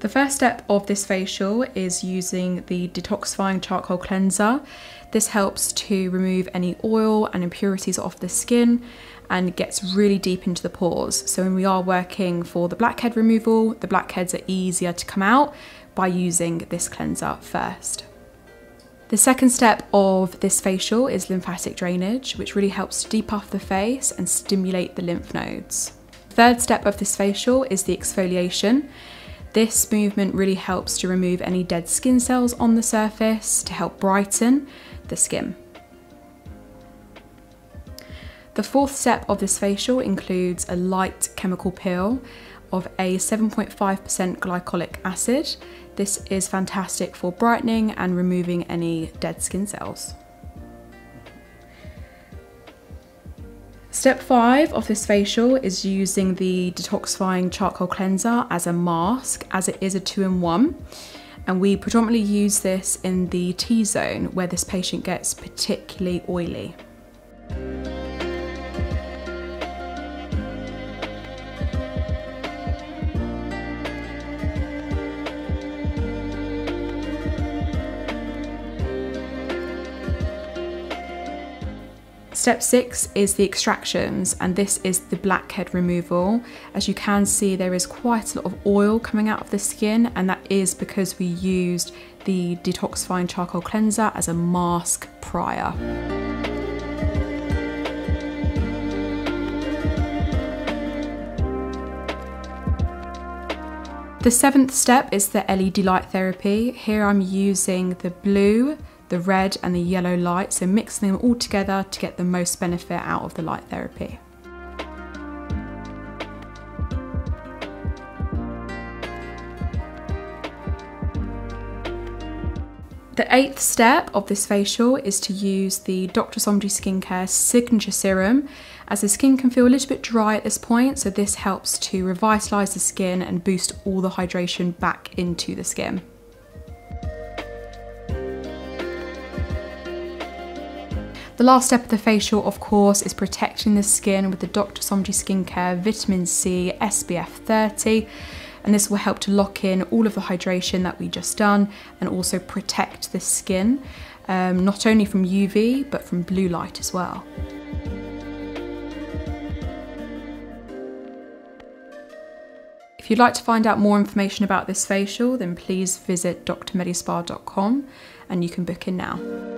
The first step of this facial is using the detoxifying charcoal cleanser. This helps to remove any oil and impurities off the skin and gets really deep into the pores. So when we are working for the blackhead removal, the blackheads are easier to come out by using this cleanser first. The second step of this facial is lymphatic drainage, which really helps to depuff the face and stimulate the lymph nodes. Third step of this facial is the exfoliation. This movement really helps to remove any dead skin cells on the surface to help brighten the skin. The fourth step of this facial includes a light chemical peel of a 7.5% glycolic acid. This is fantastic for brightening and removing any dead skin cells. Step five of this facial is using the detoxifying charcoal cleanser as a mask, as it is a two in one. And we predominantly use this in the T zone where this patient gets particularly oily. Step six is the extractions, and this is the blackhead removal. As you can see, there is quite a lot of oil coming out of the skin, and that is because we used the detoxifying charcoal cleanser as a mask prior. The seventh step is the LED light therapy. Here I'm using the blue, the red and the yellow light, so mixing them all together to get the most benefit out of the light therapy. The eighth step of this facial is to use the Dr. Somji Skincare Signature Serum as the skin can feel a little bit dry at this point, so this helps to revitalise the skin and boost all the hydration back into the skin. The last step of the facial, of course, is protecting the skin with the Dr. Somji Skincare Vitamin C SPF 30 and this will help to lock in all of the hydration that we just done and also protect the skin um, not only from UV but from blue light as well. If you'd like to find out more information about this facial then please visit drmedispa.com and you can book in now.